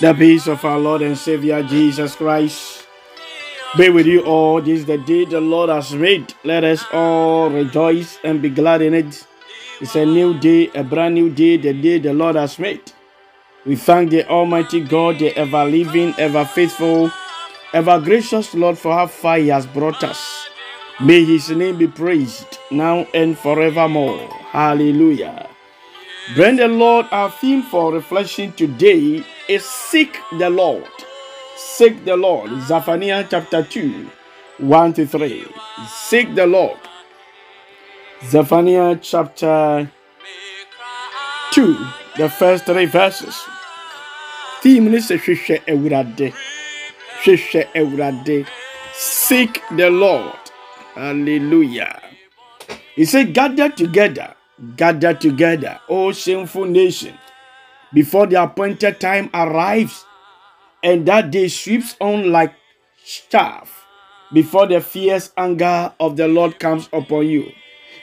The peace of our Lord and Savior Jesus Christ be with you all. This is the day the Lord has made. Let us all rejoice and be glad in it. It's a new day, a brand new day, the day the Lord has made. We thank the Almighty God, the ever living, ever faithful, ever gracious Lord for how far He has brought us. May His name be praised now and forevermore. Hallelujah. Bring the Lord, our theme for reflection today is Seek the Lord. Seek the Lord. Zephaniah chapter 2, 1 to 3. Seek the Lord. Zephaniah chapter 2, the first three verses. Theme is Hwehwɛ Awurade. Hwehwɛ. Seek the Lord. Hallelujah. He said, gather together, gather together, O sinful nation, before the appointed time arrives, and that day sweeps on like chaff, before the fierce anger of the Lord comes upon you,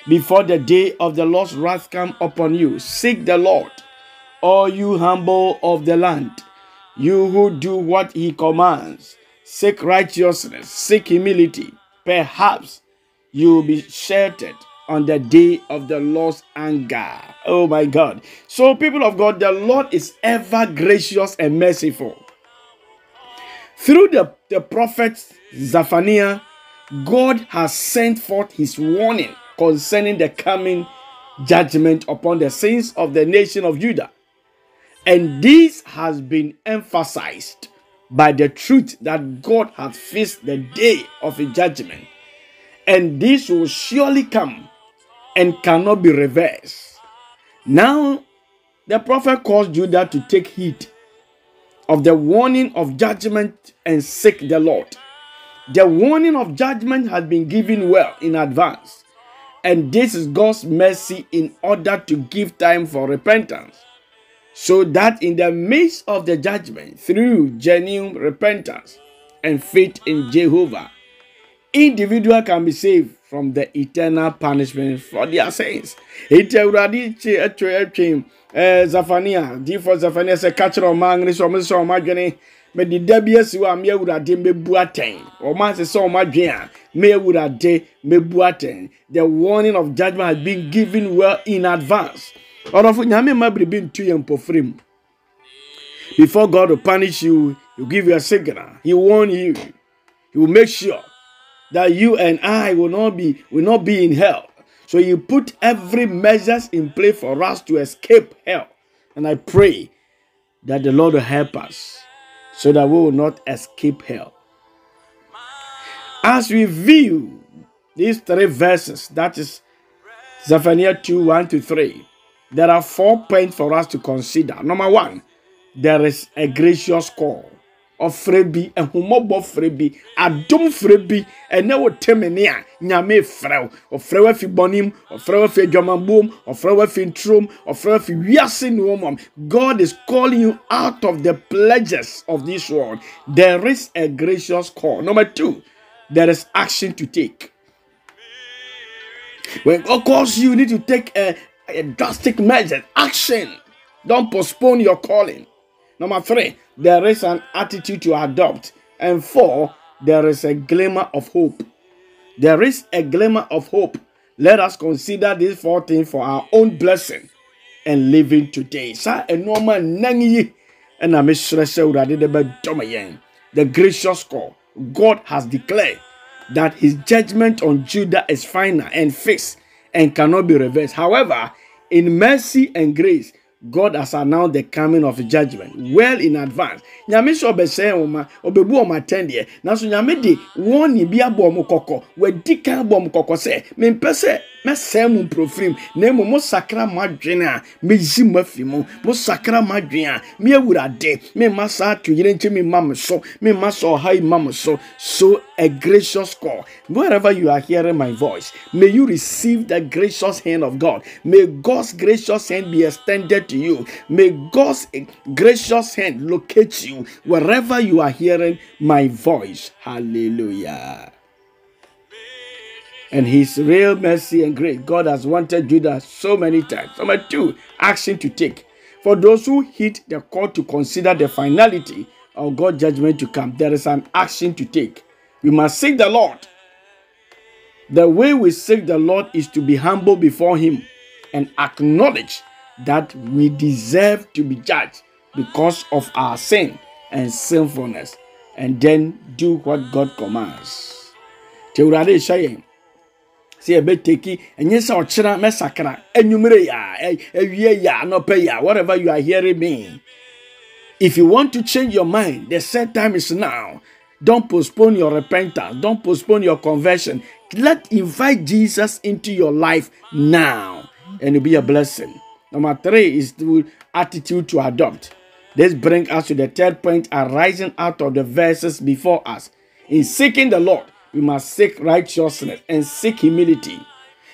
before the day of the Lord's wrath come upon you. Seek the Lord, all you humble of the land, you who do what he commands. Seek righteousness, seek humility. Perhaps you will be sheltered on the day of the Lord's anger. Oh my God. So, people of God, the Lord is ever gracious and merciful. Through the, the prophet Zephaniah, God has sent forth his warning concerning the coming judgment upon the sins of the nation of Judah. And this has been emphasized by the truth that God has fixed the day of judgment. And this will surely come and cannot be reversed. Now, the prophet calls Judah to take heed of the warning of judgment and seek the Lord. The warning of judgment has been given well in advance, and this is God's mercy in order to give time for repentance, so that in the midst of the judgment, through genuine repentance and faith in Jehovah, individual can be saved from the eternal punishment for their sins. Eti awurade kye atwa atwam ɛɛ zafania diifo zafania sɛ kakyere ɔman ne sɛ ɔmo sɛ ɔmo adwene mɛde da bi asi hɔ a mɛ awurade mɛbu atɛn ɔmo ase sɛ ɔmo adwene a mɛ awurade mɛbu the warning of judgment has been given well in advance ɔdɔfo nyame ma biribi ntu yɛn mpɔfra mu before God will punish you he will give you a signal he warn you he will make sure that you and I will not be will not be in hell. So you put every measures in place for us to escape hell. And I pray that the Lord will help us so that we will not escape hell. As we view these three verses, that is Zephaniah 2 1 to 3, there are four points for us to consider. Number one, there is a gracious call. ɔfrɛ bi ɛhomɔbɔ frɛ bi adom frɛ bi ɛnɛ wo temene a nyame frɛ wo. Ɔfrɛ wo afi bɔnem ɔfrɛ wo afi adwamabom ɔfrɛ wo afi nturom ɔfrɛ wo afi wiase nneɛma god is calling you out of the pleasures of this world. There is a gracious call. Number two there is action to take. When god calls you you need to take a drastic measure action don't postpone your calling number three there is an attitude to adopt. And four, there is a glimmer of hope. There is a glimmer of hope. Let us consider these four things for our own blessing and living today. Sa enoma nangi and the gracious call. God has declared that his judgment on Judah is final and fixed and cannot be reversed. However, in mercy and grace, God has announced the coming of judgment well in advance. Nyame sɛ ɔbɛsɛn wɔn ɔbɛbu wɔn atɛn deɛ. Nanso nyame de wɔn ni bi abɔ wɔn kɔkɔ. Wɔadi kan bɔ wɔn kɔkɔ sɛ mempɛ sɛ mɛsɛn mu mprofirim na emu mo sakra mo adwene a meyi mo afi mu. Mo sakra mo adwene a me awurade me ma saa ato yere nkyɛn me ma mo so me ma sɛ ɔha yi ma mo so. So a gracious call wherever you are hearing my voice may you receive the gracious hand of God. May God's gracious hand be extended to you may God's gracious hand locate you wherever you are hearing my voice hallelujah and his real mercy and grace. God has wanted Judah so many times. Number two, action to take. For those who hit the call to consider the finality of God's judgment to come, there is an action to take. We must seek the Lord. The way we seek the Lord is to be humble before Him and acknowledge that we deserve to be judged because of our sin and sinfulness, and then do what God commands. Tewurade hyɛ yɛn. Sɛ yɛbɛteki ɛnyɛ sɛ ɔkyerɛ mɛsakra anwummere yɛ awie yɛ anɔpɛ ya whatever you are hearing me. If you want to change your mind the set time is now. Don't postpone your repentance. Don't postpone your conversion. Let invite jesus into your life now and it'll be a blessing number three is the attitude to adopt this brings us to the third point arising out of the verses before us in seeking the lord we must seek righteousness and seek humility.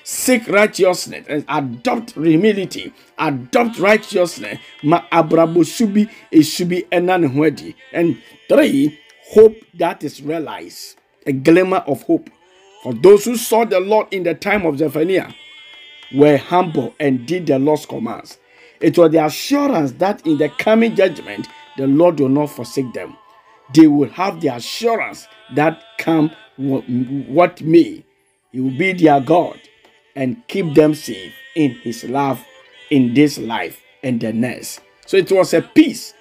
Seek righteousness and adopt humility. Adopt righteousness. Ma abrabo shubi eshubi enan And three, hope that is realized. A glimmer of hope. For those who saw the Lord in the time of Zephaniah were humble and did the Lord's commands. It was the assurance that in the coming judgment, the Lord will not forsake them. They will have the assurance that come what may. He will be their God and keep them safe in his love in this life and the next. So it was a peace.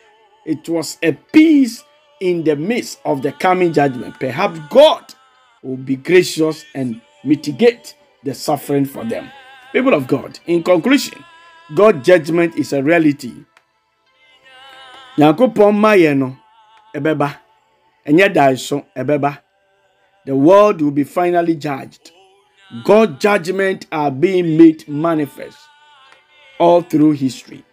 It was a peace in the midst of the coming judgment. Perhaps God will be gracious and mitigate the suffering for them. People of God, in conclusion, God's judgment is a reality. Nyankopɔn ma yɛ no ɛbɛba ɛnyɛ ɛbɛba the world will be finally judged. God's judgment are being made manifest all through history.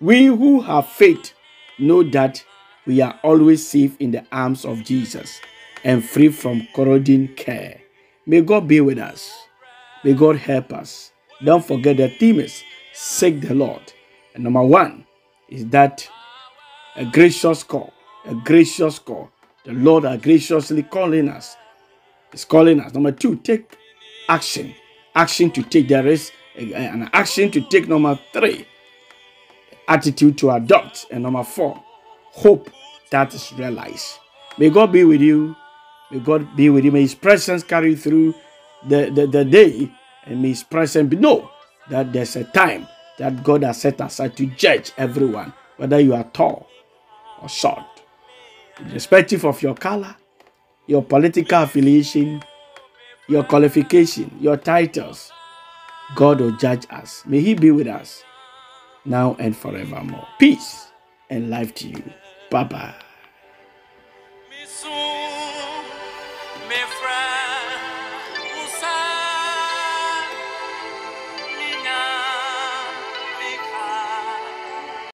We who have faith know that we are always safe in the arms of Jesus and free from corroding care. May God be with us. May God help us. Don't forget the theme is seek the Lord. And number one is that a gracious call, a gracious call. The Lord are graciously calling us is calling us. Number two, take action. Action to take. There is eh, an action to take. Number three, attitude to adopt. And number four, hope that is realized. May God be with you. May God be with you. May His presence carry through the, the, the day. And may His presence be know that there's a time that God has set aside to judge everyone, whether you are tall or short, irrespective of your color, your political affiliation, your qualification, your titles. God will judge us. May He be with us now and forevermore. Peace and life to you. Bye bye.